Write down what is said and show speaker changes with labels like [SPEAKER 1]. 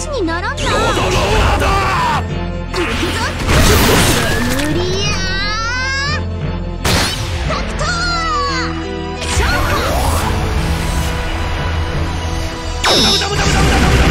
[SPEAKER 1] 話にならんなだだ行くぞ。タダムダムダムダムダ